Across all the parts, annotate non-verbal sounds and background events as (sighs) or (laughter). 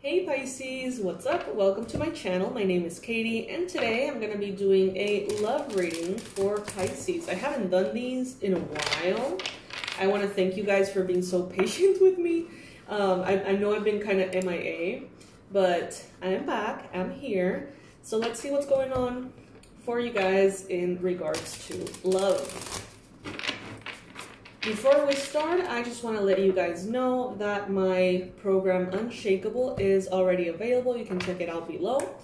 Hey Pisces, what's up? Welcome to my channel. My name is Katie and today I'm going to be doing a love reading for Pisces. I haven't done these in a while. I want to thank you guys for being so (laughs) patient with me. Um, I, I know I've been kind of MIA, but I am back. I'm here. So let's see what's going on for you guys in regards to love. Before we start, I just want to let you guys know that my program Unshakeable is already available. You can check it out below.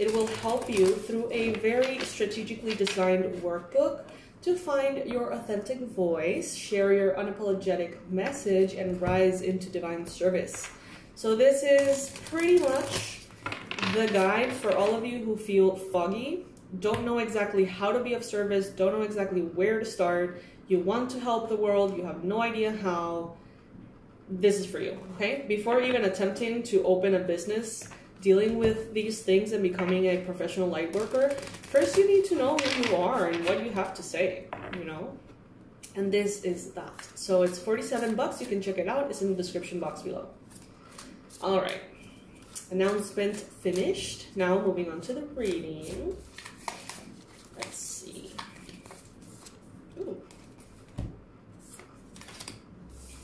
It will help you through a very strategically designed workbook to find your authentic voice, share your unapologetic message, and rise into divine service. So this is pretty much the guide for all of you who feel foggy, don't know exactly how to be of service, don't know exactly where to start, you want to help the world, you have no idea how, this is for you, okay? Before even attempting to open a business dealing with these things and becoming a professional light worker, first you need to know who you are and what you have to say, you know? And this is that. So it's 47 bucks. You can check it out. It's in the description box below. All right. Announcement finished. Now moving on to the reading. Let's see. Ooh.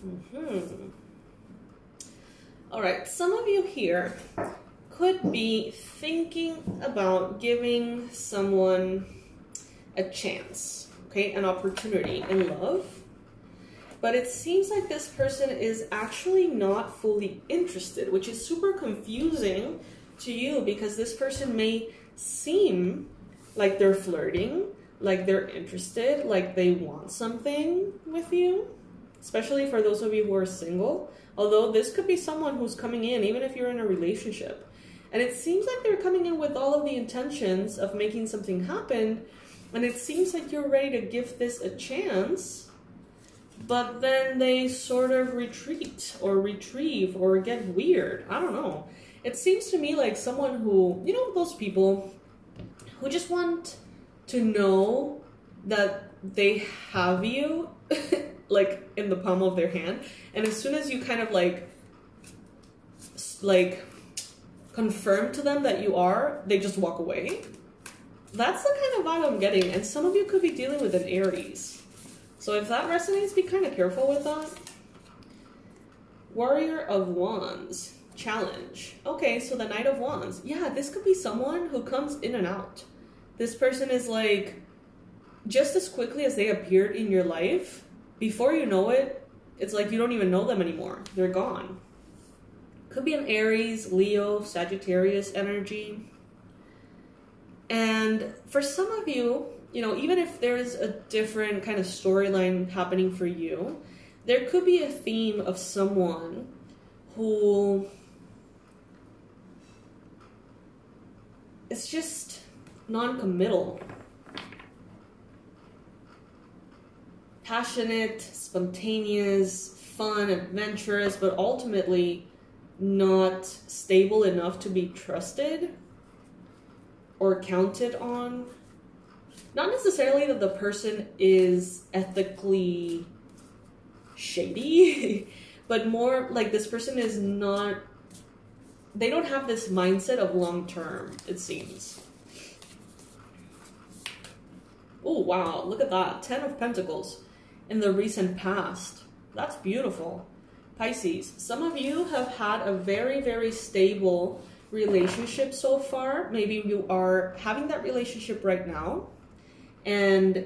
Mm-hmm. All right, some of you here could be thinking about giving someone a chance, okay, an opportunity in love. But it seems like this person is actually not fully interested, which is super confusing to you because this person may seem like they're flirting, like they're interested, like they want something with you especially for those of you who are single. Although this could be someone who's coming in, even if you're in a relationship. And it seems like they're coming in with all of the intentions of making something happen. And it seems like you're ready to give this a chance. But then they sort of retreat or retrieve or get weird. I don't know. It seems to me like someone who, you know, those people who just want to know that they have you (laughs) like in the palm of their hand. And as soon as you kind of like like confirm to them that you are they just walk away. That's the kind of vibe i'm getting and some of you could be dealing with an aries. So if that resonates be kind of careful with that. Warrior of wands challenge. Okay so the knight of wands. Yeah this could be someone who comes in and out. This person is like just as quickly as they appeared in your life before you know it, it's like you don't even know them anymore. They're gone. Could be an Aries, Leo, Sagittarius energy. And for some of you, you know, even if there's a different kind of storyline happening for you, there could be a theme of someone who is just non-committal passionate, spontaneous, fun, adventurous, but ultimately not stable enough to be trusted or counted on. Not necessarily that the person is ethically shady, (laughs) but more like this person is not, they don't have this mindset of long term, it seems. Oh, wow, look at that. Ten of Pentacles in the recent past. That's beautiful. Pisces, some of you have had a very, very stable relationship so far. Maybe you are having that relationship right now and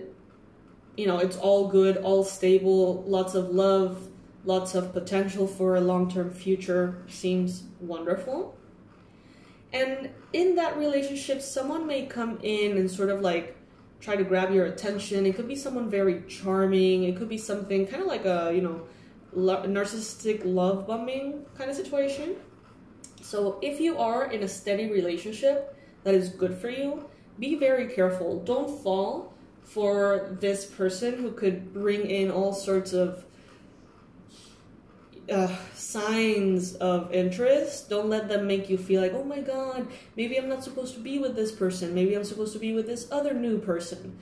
you know, it's all good, all stable, lots of love, lots of potential for a long-term future. Seems wonderful. And in that relationship, someone may come in and sort of like try to grab your attention. It could be someone very charming. It could be something kind of like a, you know, lo narcissistic love bombing kind of situation. So if you are in a steady relationship that is good for you, be very careful. Don't fall for this person who could bring in all sorts of uh, signs of interest, don't let them make you feel like, oh my god, maybe I'm not supposed to be with this person. Maybe I'm supposed to be with this other new person.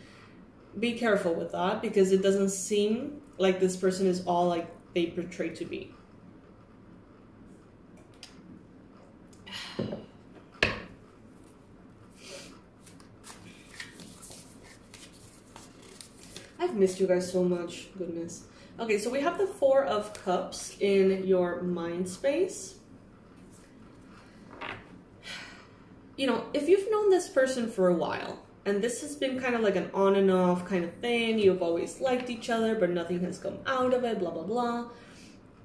Be careful with that because it doesn't seem like this person is all like they portray to be. (sighs) I've missed you guys so much. Goodness. Okay, so we have the Four of Cups in your mind space. You know, if you've known this person for a while, and this has been kind of like an on and off kind of thing, you've always liked each other, but nothing has come out of it, blah, blah, blah.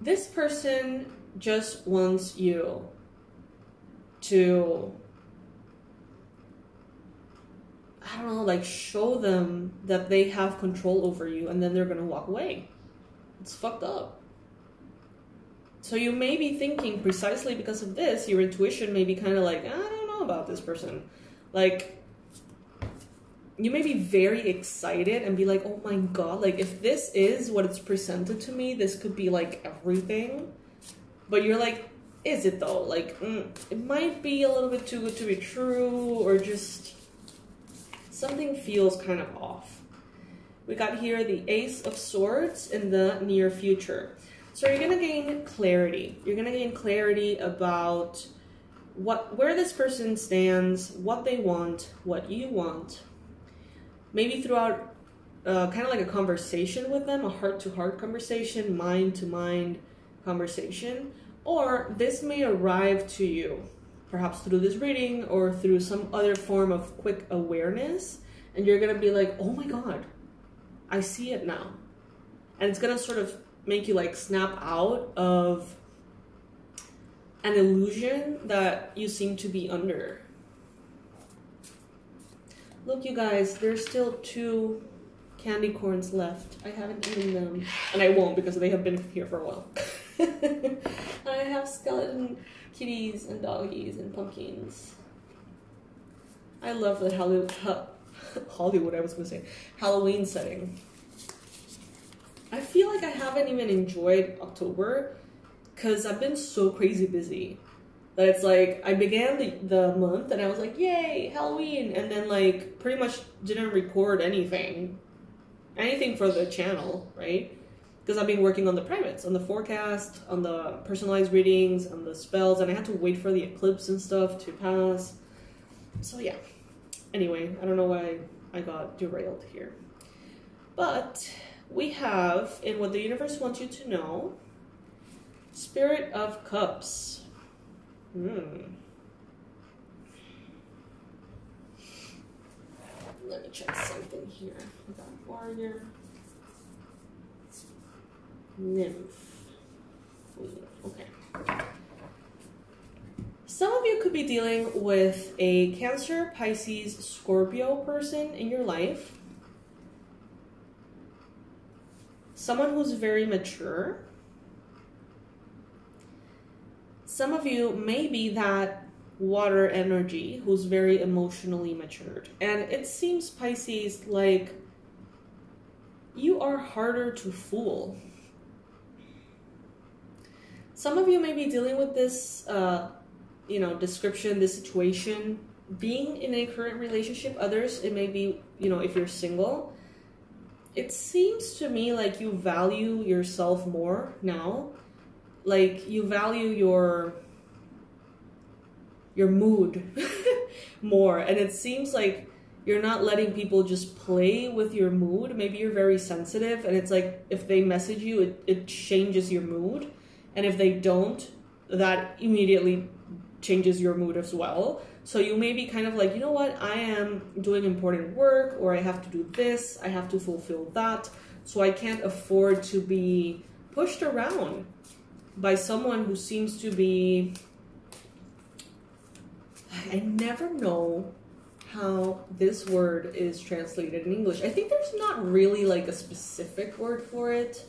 This person just wants you to I don't know, like show them that they have control over you and then they're gonna walk away. It's fucked up. So you may be thinking precisely because of this, your intuition may be kind of like, I don't know about this person. Like, you may be very excited and be like, oh my god, like if this is what it's presented to me, this could be like everything. But you're like, is it though? Like, mm, it might be a little bit too good to be true, or just something feels kind of off. We got here the Ace of Swords in the near future. So you're gonna gain clarity. You're gonna gain clarity about what where this person stands, what they want, what you want. Maybe throughout uh, kind of like a conversation with them, a heart-to-heart conversation, mind-to-mind conversation, or this may arrive to you perhaps through this reading or through some other form of quick awareness and you're gonna be like oh my god i see it now. And it's gonna sort of make you like snap out of an illusion that you seem to be under. Look you guys there's still two candy corns left. I haven't eaten them. And i won't because they have been here for a while. (laughs) I have skeleton kitties and doggies and pumpkins. I love the Hollywood, (laughs) Hollywood, I was gonna say, Halloween setting. I feel like I haven't even enjoyed October because I've been so crazy busy that it's like I began the, the month and I was like, yay, Halloween, and then like pretty much didn't record anything, anything for the channel, right? because I've been working on the privates, on the forecast, on the personalized readings, on the spells, and I had to wait for the eclipse and stuff to pass. So yeah. Anyway, I don't know why I got derailed here. But we have, in what the universe wants you to know, Spirit of Cups. Hmm. Let me check something here. We got warrior nymph. Okay. Some of you could be dealing with a Cancer, Pisces, Scorpio person in your life. Someone who's very mature. Some of you may be that water energy who's very emotionally matured. And it seems, Pisces, like you are harder to fool some of you may be dealing with this, uh, you know, description, this situation, being in a current relationship. Others, it may be, you know, if you're single. It seems to me like you value yourself more now. Like you value your your mood (laughs) more. And it seems like you're not letting people just play with your mood. Maybe you're very sensitive and it's like if they message you, it, it changes your mood. And if they don't, that immediately changes your mood as well. So you may be kind of like, you know what, I am doing important work, or I have to do this, I have to fulfill that. So I can't afford to be pushed around by someone who seems to be. I never know how this word is translated in English. I think there's not really like a specific word for it.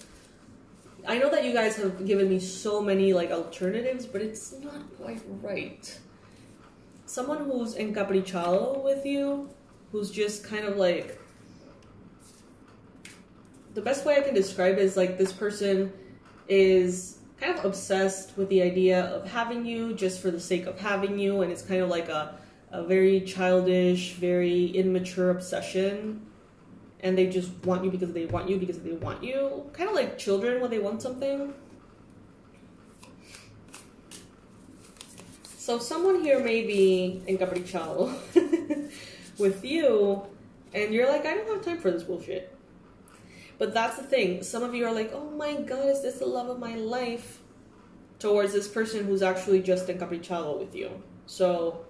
I know that you guys have given me so many like alternatives, but it's not quite right. Someone who's encaprichado with you, who's just kind of like the best way I can describe is like this person is kind of obsessed with the idea of having you just for the sake of having you, and it's kind of like a a very childish, very immature obsession and they just want you because they want you because they want you. Kind of like children when they want something. So someone here may be encaprichado (laughs) with you, and you're like, I don't have time for this bullshit. But that's the thing. Some of you are like, oh my god, is this the love of my life? Towards this person who's actually just encaprichado with you. So,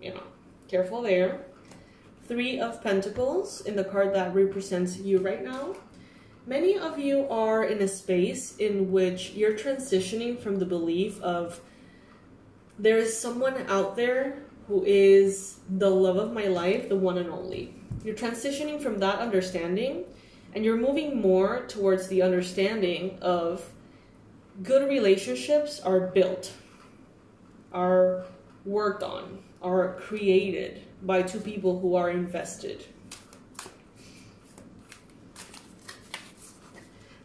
you know, careful there. Three of Pentacles in the card that represents you right now. Many of you are in a space in which you're transitioning from the belief of there is someone out there who is the love of my life, the one and only. You're transitioning from that understanding and you're moving more towards the understanding of good relationships are built, are worked on, are created by two people who are invested.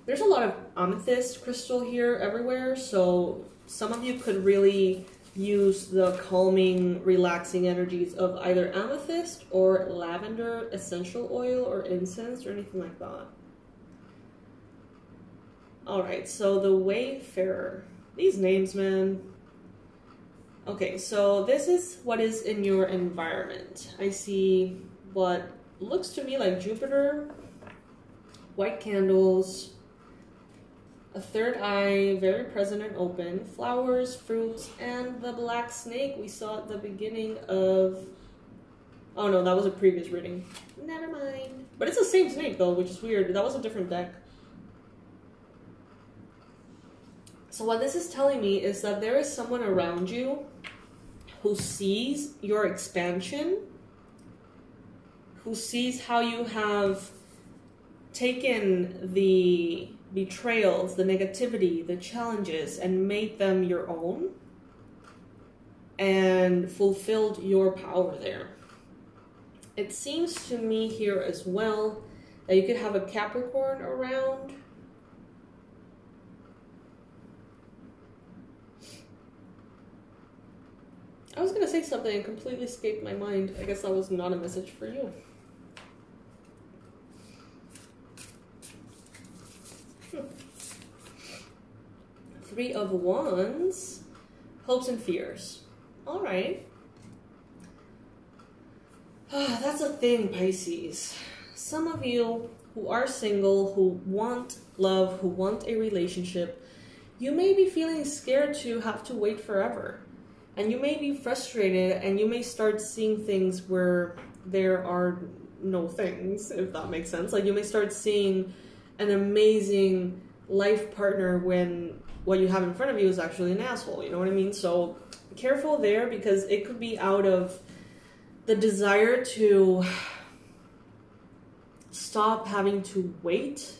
There's a lot of amethyst crystal here everywhere, so some of you could really use the calming, relaxing energies of either amethyst or lavender essential oil or incense or anything like that. Alright, so the Wayfarer. These names, man. Okay, so this is what is in your environment. I see what looks to me like Jupiter, white candles, a third eye, very present and open, flowers, fruits, and the black snake we saw at the beginning of. Oh no, that was a previous reading. Never mind. But it's the same snake though, which is weird. That was a different deck. So, what this is telling me is that there is someone around you who sees your expansion, who sees how you have taken the betrayals, the negativity, the challenges, and made them your own and fulfilled your power there. It seems to me here as well that you could have a Capricorn around. I was going to say something and completely escaped my mind. I guess that was not a message for you. Three of Wands, hopes and fears. All right. Ah, that's a thing, Pisces. Some of you who are single, who want love, who want a relationship, you may be feeling scared to have to wait forever. And you may be frustrated and you may start seeing things where there are no things, if that makes sense. Like you may start seeing an amazing life partner when what you have in front of you is actually an asshole. You know what I mean? So careful there because it could be out of the desire to stop having to wait.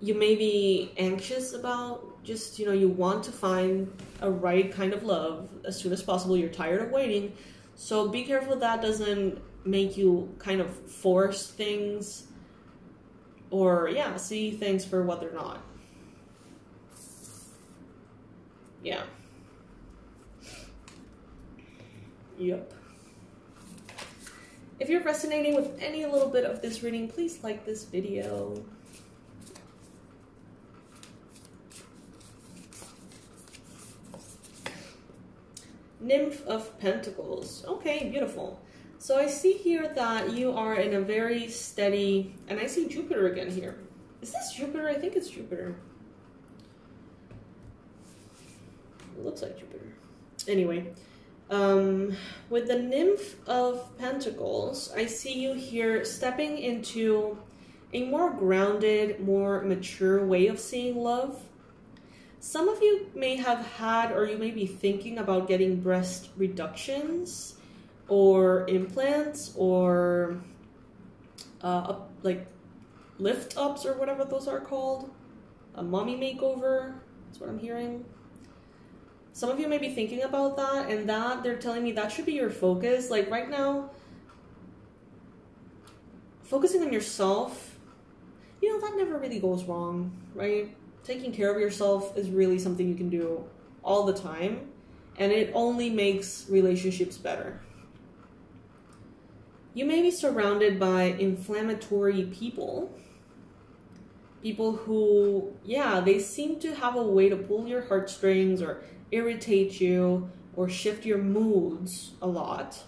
You may be anxious about just, you know, you want to find a right kind of love as soon as possible. You're tired of waiting. So be careful that doesn't make you kind of force things or, yeah, see things for what they're not. Yeah. Yep. If you're resonating with any little bit of this reading, please like this video. Nymph of Pentacles. Okay, beautiful. So I see here that you are in a very steady, and I see Jupiter again here. Is this Jupiter? I think it's Jupiter. It looks like Jupiter. Anyway, um, with the Nymph of Pentacles, I see you here stepping into a more grounded, more mature way of seeing love. Some of you may have had, or you may be thinking about getting breast reductions or implants or uh, like lift ups or whatever those are called. A mommy makeover. That's what I'm hearing. Some of you may be thinking about that, and that they're telling me that should be your focus. Like right now, focusing on yourself, you know, that never really goes wrong, right? Taking care of yourself is really something you can do all the time, and it only makes relationships better. You may be surrounded by inflammatory people. People who, yeah, they seem to have a way to pull your heartstrings or irritate you or shift your moods a lot.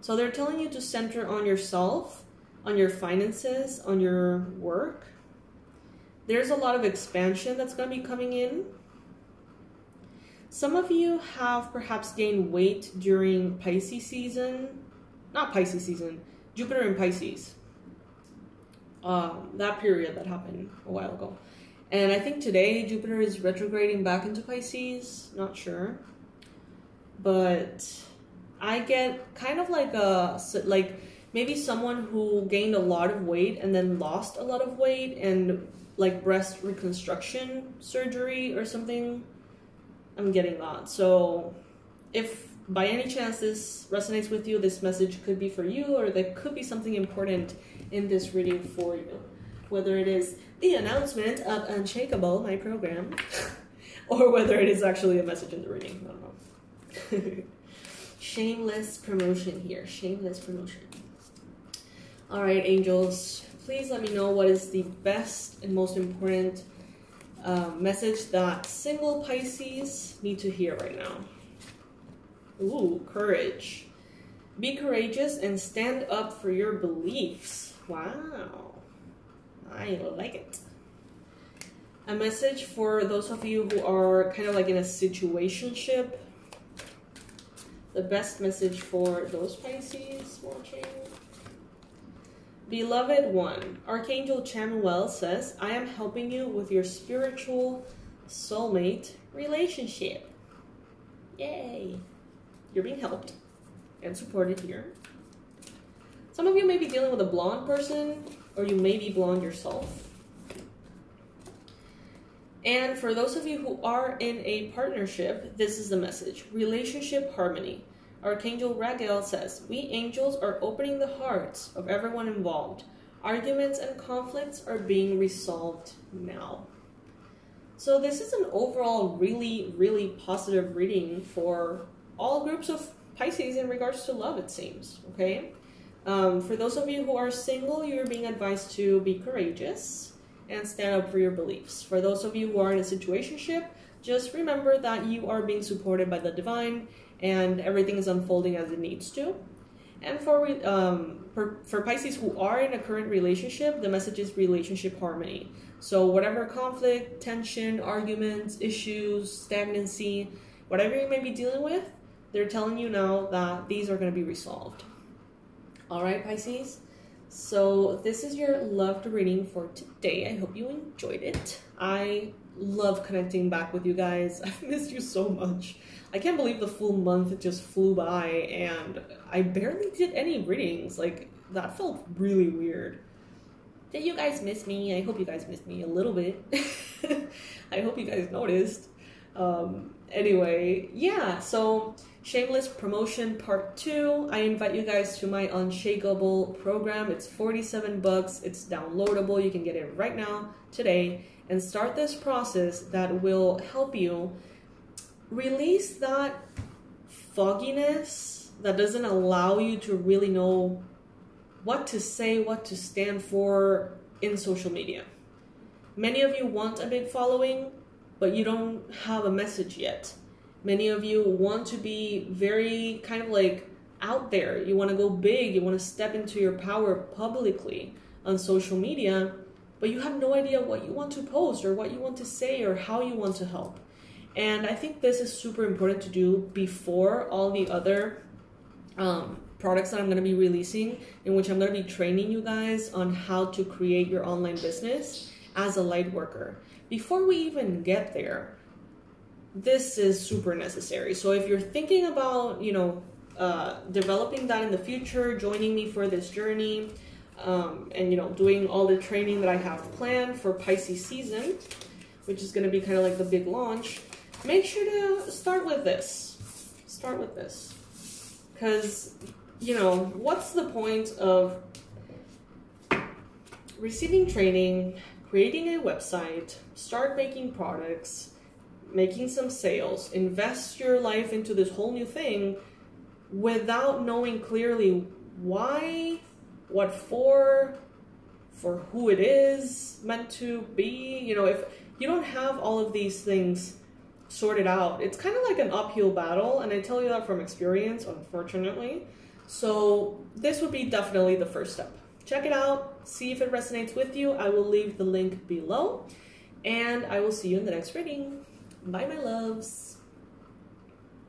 So they're telling you to center on yourself, on your finances, on your work. There's a lot of expansion that's going to be coming in. Some of you have perhaps gained weight during Pisces season. Not Pisces season, Jupiter in Pisces. Um, that period that happened a while ago. And I think today Jupiter is retrograding back into Pisces. Not sure. But I get kind of like a, like maybe someone who gained a lot of weight and then lost a lot of weight and like breast reconstruction surgery or something. I'm getting that. So if by any chance this resonates with you, this message could be for you or there could be something important in this reading for you. Whether it is the announcement of Unshakeable, my program, (laughs) or whether it is actually a message in the reading. I don't know. (laughs) Shameless promotion here. Shameless promotion. All right, angels, please let me know what is the best and most important uh, message that single Pisces need to hear right now. Ooh, courage. Be courageous and stand up for your beliefs. Wow. I like it. A message for those of you who are kind of like in a situationship. The best message for those Pisces watching. Beloved one, Archangel Chamuel says, I am helping you with your spiritual soulmate relationship. Yay. You're being helped and supported here. Some of you may be dealing with a blonde person, or you may be blonde yourself. And for those of you who are in a partnership, this is the message relationship harmony. Archangel Raguel says, We angels are opening the hearts of everyone involved. Arguments and conflicts are being resolved now. So, this is an overall really, really positive reading for all groups of Pisces in regards to love, it seems. Okay? Um, for those of you who are single, you're being advised to be courageous and stand up for your beliefs. For those of you who are in a situationship, just remember that you are being supported by the divine and everything is unfolding as it needs to. And for um, for, for Pisces who are in a current relationship, the message is relationship harmony. So whatever conflict, tension, arguments, issues, stagnancy, whatever you may be dealing with, they're telling you now that these are going to be resolved. All right, Pisces. So this is your loved reading for today. I hope you enjoyed it. I love connecting back with you guys. (laughs) I've missed you so much. I can't believe the full month just flew by and I barely did any readings. Like that felt really weird. Did you guys miss me? I hope you guys missed me a little bit. (laughs) I hope you guys noticed. Um, anyway, yeah, so Shameless promotion part two. I invite you guys to my Unshakeable program. It's 47 bucks. It's downloadable. You can get it right now, today, and start this process that will help you release that fogginess that doesn't allow you to really know what to say, what to stand for in social media. Many of you want a big following, but you don't have a message yet Many of you want to be very kind of like out there. You want to go big. You want to step into your power publicly on social media, but you have no idea what you want to post or what you want to say or how you want to help. And I think this is super important to do before all the other um, products that I'm going to be releasing, in which I'm going to be training you guys on how to create your online business as a light worker. Before we even get there, this is super necessary. So if you're thinking about, you know, uh, developing that in the future, joining me for this journey, um, and you know, doing all the training that I have planned for Pisces season, which is going to be kind of like the big launch, make sure to start with this. Start with this. Because, you know, what's the point of receiving training, creating a website, start making products, making some sales, invest your life into this whole new thing without knowing clearly why, what for, for who it is meant to be. You know, if you don't have all of these things sort it out. It's kind of like an uphill battle, and I tell you that from experience, unfortunately. So, this would be definitely the first step. Check it out, see if it resonates with you. I will leave the link below, and I will see you in the next reading. Bye, my loves.